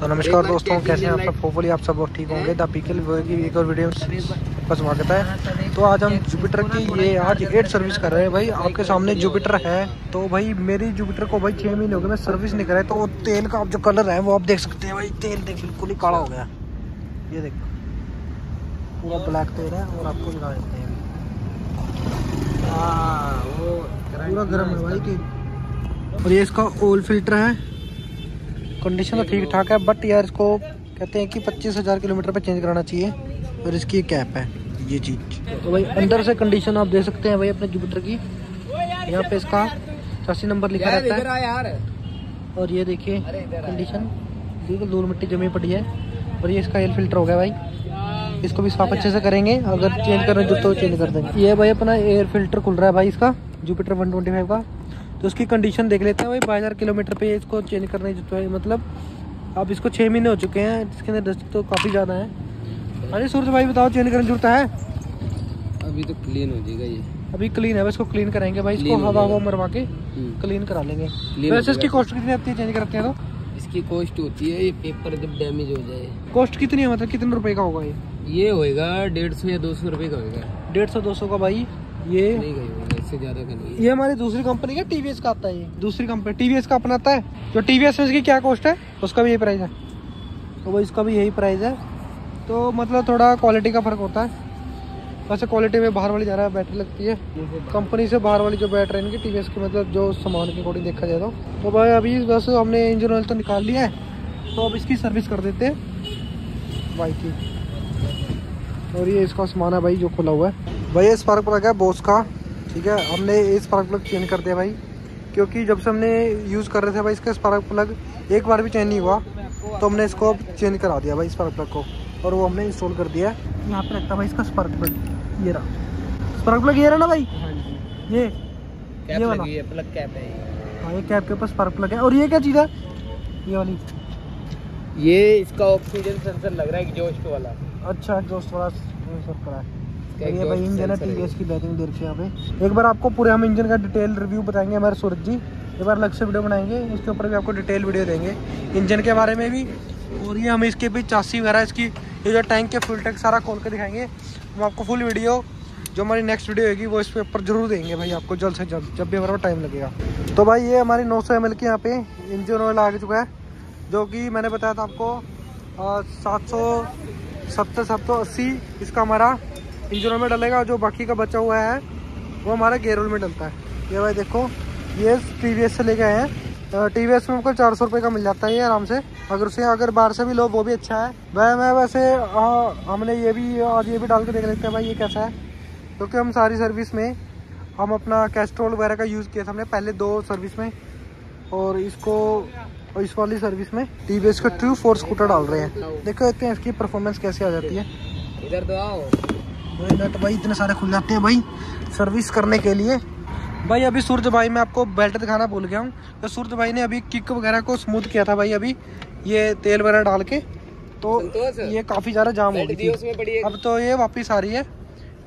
तो नमस्कार दोस्तों कैसे हैं आप सब? होपफुली आप सब बहुत ठीक होंगे। द पीकल की एक और वीडियो का स्वागत है। तो आज हम जुपिटर की ये आज एट सर्विस कर रहे हैं भाई। आपके सामने जुपिटर है। तो भाई मेरी जुपिटर को भाई छः महीने हो गए मैं सर्विस नहीं कराई तो वो तेल का आप जो कलर है वो आप देख सकते हैं भाई। तेल देख बिल्कुल ही काला हो गया। ये देख। पूरा ब्लैक तेल है और आपको दिखा देते हैं। हाँ, पूरा गर्म है भाई तेल। और ये इसका ओल फ़िल्टर है। कंडीशन तो ठीक ठाक है बट यार इसको कहते हैं कि पच्चीस हज़ार किलोमीटर पे चेंज कराना चाहिए और इसकी कैप है ये चीज़। तो भाई अंदर से कंडीशन आप देख सकते हैं भाई अपने जुपिटर की। यहाँ पे इसका चौसी नंबर लिखा रहता है। और ये देखिए कंडीशन बिल्कुल धूल मिट्टी जमी पड़ी है। और ये इसका एयर फ़िल्टर हो गया भाई। इसको भी साफ़ अच्छे से करेंगे अगर चेंज करना जो तो चेंज कर देंगे। ये भाई अपना एयर फ़िल्टर खुल रहा है भाई इसका जुपिटर 125 का। तो उसकी कंडीशन देख लेते हैं भाई बाईस किलोमीटर पे इसको चेंज करने जो है। मतलब अब इसको छः महीने हो चुके हैं जिसके अंदर डस्ट तो काफ़ी ज़्यादा है। अरे सूरज भाई बताओ चेंज करने ज़रूरत है? अभी तो क्लीन हो जाएगा ये। अभी क्लीन है इसको क्लीन करेंगे भाई इसको हवा हवा मरवा के क्लीन हम्म। करा लेंगे। वैसे इसकी कॉस्ट कितनी आती है चेंज करते हैं तो? इसकी कॉस्ट होती है ये पेपर जब डैमेज हो जाए। कॉस्ट कितनी है मतलब कितने रुपए का होगा ये? ये होएगा डेढ़ सौ या दो सौ रुपये का होगा डेढ़ सौ दो सौ का भाई ये इससे ज़्यादा का नहीं ये हमारी दूसरी कंपनी का टीवीएस का आता है दूसरी कंपनी टीवीएस का अपना आता है। जो टीवीएस में इसकी क्या कॉस्ट है उसका भी यही प्राइस है। तो भाई इसका भी यही प्राइस है। तो मतलब थोड़ा क्वालिटी का फ़र्क होता है। वैसे क्वालिटी में बाहर वाली ज़्यादा बैटरी लगती है। कंपनी से बाहर वाली जो बैटरी इनकी टी की मतलब जो सामान के अकॉर्डिंग देखा जाए तो, तो भाई अभी बस हमने इंजन ऑयल तो निकाल लिया है। तो अब इसकी सर्विस कर देते हैं। बाइक की और ये इसका सामान है भाई जो खुला हुआ है। भाई ये स्पार्क प्लग है बोस का। ठीक है? हमने ये स्पार्क प्लग चेंज कर दिया भाई। क्योंकि जब से हमने यूज़ कर रहे थे भाई इसका स्पार्क प्लग एक बार भी चेंज नहीं हुआ तो हमने इसको चेंज करा दिया भाई स्पार्क प्लग को। और वो हमने इंस्टॉल कर दिया। है यहाँ पे रखता भाई इसका स्पार्क प्लग ये रहा। स्पार्क प्लग ये रहा ना भाई? हाँ ये ये वाला। ये प्लग कैप है हाँ ये कैप के ऊपर स्पार्क प्लग है। और ये क्या चीज़ है? ये वाली। ये इसका ऑक्सीजन सेंसर लग रहा है एग्जॉस्ट वाला। अच्छा एग्जॉस्ट वाला सेंसर करा है। ये भाई इंजन है टी की बैटिंग देर से यहाँ पे। एक बार आपको पूरे हम इंजन का डिटेल रिव्यू बताएँगे हमारे सूरज जी। एक बार अलग से वीडियो बनाएँगे इसके ऊपर भी आपको डिटेल वीडियो देंगे। इंजन के बारे में भी और ये हम इसके भी चासी वगैरह इसकी ये जो टैंक के फुल टैंक सारा खोल के दिखाएँगे। हम आपको फुल वीडियो जो हमारी नेक्स्ट वीडियो होगी वो इस पे ऊपर ज़रूर देंगे भाई आपको जल्द से जल्द जब भी हमारा टाइम लगेगा। तो भाई ये हमारी 900 सौ की यहाँ पे इंजन ऑयल आ चुका है जो कि मैंने बताया था आपको सात सौ सत्तर सात सौ अस्सी इसका हमारा इंजनों में डलेगा जो बाकी का बचा हुआ है वो हमारा गेरोल में डलता है। ये भाई देखो ये टी वी एस से लेके आए हैं। टी वी एस में हमको चार सौ रुपये का मिल जाता है ये आराम से। अगर उसे अगर बाहर से भी लो वो भी अच्छा है। वह मैं वैसे आ, हमने ये भी आज ये भी डाल के देख लेते हैं भाई ये कैसा है। क्योंकि तो हम सारी सर्विस में हम अपना कैस्ट्रोल वगैरह का यूज़ किया था हमने पहले दो सर्विस में। और इसको और इस वाली सर्विस में टी वी एस का ट्रू फोर स्कूटर डाल रहे हैं। देखो देखते हैं इसकी परफॉर्मेंस कैसे आ जाती है। इधर तो आओ। नट भाई इतने सारे खुल जाते हैं भाई सर्विस करने के लिए। भाई अभी सूरज भाई मैं आपको बेल्ट दिखाना भूल गया हूँ। तो सूरज भाई ने अभी किक वगैरह को स्मूथ किया था भाई अभी ये तेल वगैरह डाल के। तो ये काफ़ी ज़्यादा जाम हो गई थी। अब तो ये वापस आ रही है।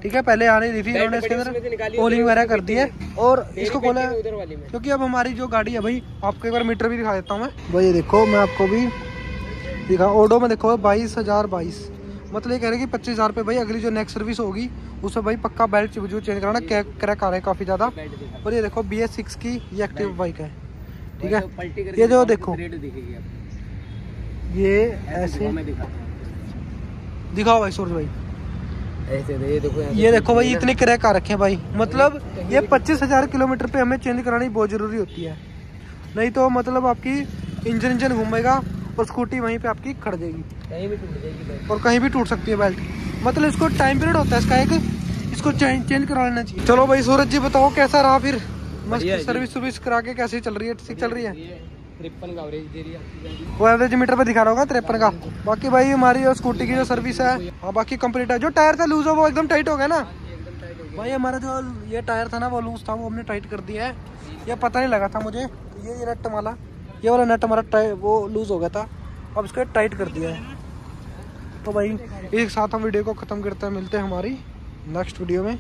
ठीक है पहले आ रही थी इन्होंने इसके अंदर पोलिंग वगैरह कर दी है। और इसको खोला क्योंकि अब हमारी जो गाड़ी है भाई आपको एक बार मीटर भी दिखा देता हूँ मैं। भाई देखो मैं आपको भी दिखा ओडो में देखो बाईस हज़ार बाईस। मतलब ये कह रहे हैं कि पच्चीस हज़ार रुपये भाई अगली जो नेक्स्ट सर्विस होगी उसमें भाई पक्का बेल्ट जो चेंज कराना क्रैक आ रहा है काफ़ी ज़्यादा। और ये देखो बी एस सिक्स की ये एक्टिव बाइक है। ठीक है? ये जो देखो। ये ऐसे दिखाओ भाई सूरज भाई। ऐसे ये देखो ये देखो भाई इतने क्रैक आ रखे हैं भाई। मतलब ये पच्चीस हज़ार किलोमीटर पे हमें चेंज करानी बहुत ज़रूरी होती है। नहीं तो मतलब आपकी इंजन इंजन घूमेगा और स्कूटी वहीं पे आपकी खड़ जाएगी। कहीं भी टूट जाएगी और कहीं भी टूट सकती है बेल्ट मतलब इसको टाइम पीरियड होता है इसका एक इसको चेंज चेंज करा लेना चाहिए। चलो भाई सूरज जी बताओ कैसा रहा फिर? मस्त सर्विस सर्विस करा के कैसे चल रही है? ठीक चल रही है? तिरपन का एवरेज दे रही है वो एवरेज मीटर पे दिखा रहा होगा तिरपन का। बाकी भाई हमारी स्कूटी की जो सर्विस है हाँ बाकी कंप्लीट है। जो टायर था लूज हो वो एकदम टाइट हो गया ना? भाई हमारा जो ये टायर था ना वो लूज था वो हमने टाइट कर दिया है। ये पता नहीं लगा था मुझे। ये नट वाला। ये वाला नट हमारा वो लूज हो गया था। अब इसको टाइट कर दिया है। तो भाई, एक साथ हम वीडियो को ख़त्म करते हैं, मिलते हैं हमारी नेक्स्ट वीडियो में।